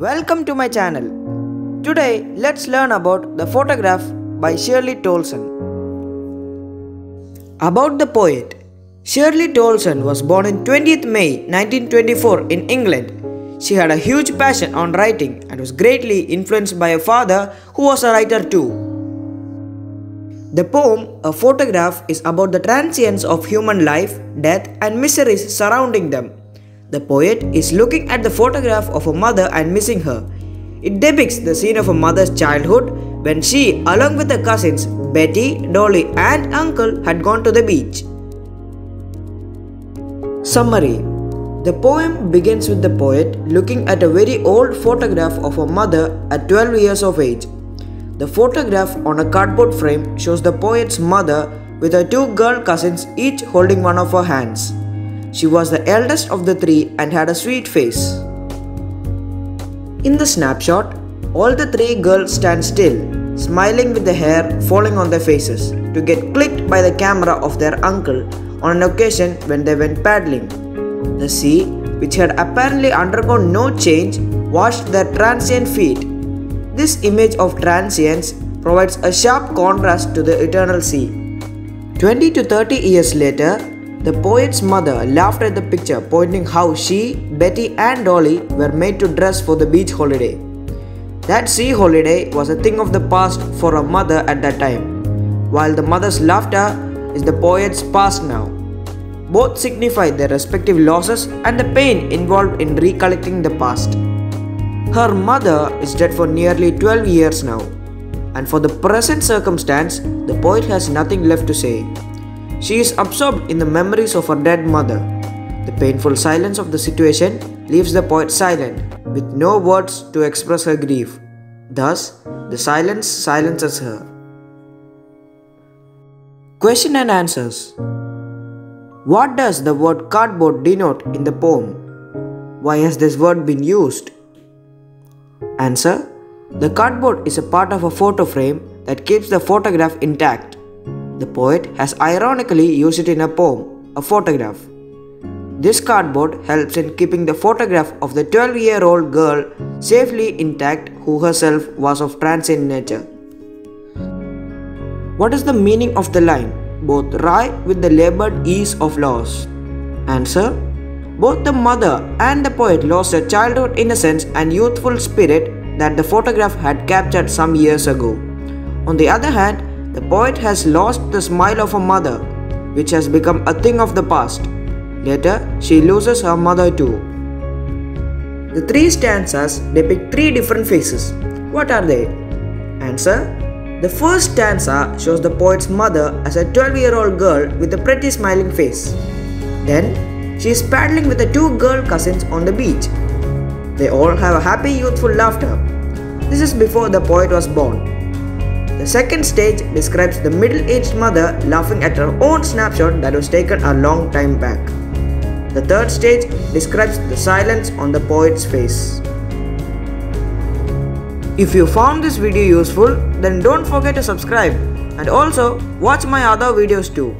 Welcome to my channel. Today, let's learn about the photograph by Shirley Toulson. About the poet. Shirley Toulson was born on 20th May 1924 in England. She had a huge passion on writing and was greatly influenced by her father, who was a writer too. The poem, A Photograph, is about the transience of human life, death, and miseries surrounding them. The poet is looking at the photograph of a mother and missing her. It depicts the scene of a mother's childhood when she, along with her cousins Betty, Dolly, and uncle, had gone to the beach. Summary The poem begins with the poet looking at a very old photograph of a mother at 12 years of age. The photograph on a cardboard frame shows the poet's mother with her two girl cousins each holding one of her hands. She was the eldest of the three and had a sweet face. In the snapshot, all the three girls stand still, smiling with the hair falling on their faces, to get clicked by the camera of their uncle on an occasion when they went paddling. The sea, which had apparently undergone no change, washed their transient feet. This image of transience provides a sharp contrast to the eternal sea. 20 to 30 years later, the poet's mother laughed at the picture, pointing how she, Betty, and Dolly were made to dress for the beach holiday. That sea holiday was a thing of the past for a mother at that time, while the mother's laughter is the poet's past now. Both signify their respective losses and the pain involved in recollecting the past. Her mother is dead for nearly 12 years now, and for the present circumstance, the poet has nothing left to say. She is absorbed in the memories of her dead mother. The painful silence of the situation leaves the poet silent, with no words to express her grief. Thus, the silence silences her. Question and answers What does the word cardboard denote in the poem? Why has this word been used? Answer The cardboard is a part of a photo frame that keeps the photograph intact. The poet has ironically used it in a poem, a photograph. This cardboard helps in keeping the photograph of the 12 year old girl safely intact, who herself was of transient nature. What is the meaning of the line? Both right with the labored ease of loss. Answer Both the mother and the poet lost their childhood innocence and youthful spirit that the photograph had captured some years ago. On the other hand, the poet has lost the smile of her mother, which has become a thing of the past. Later, she loses her mother too. The three stanzas depict three different faces. What are they? Answer The first stanza shows the poet's mother as a 12 year old girl with a pretty smiling face. Then, she is paddling with her two girl cousins on the beach. They all have a happy youthful laughter. This is before the poet was born. The second stage describes the middle-aged mother laughing at her own snapshot that was taken a long time back. The third stage describes the silence on the poet's face. If you found this video useful, then don't forget to subscribe and also watch my other videos too.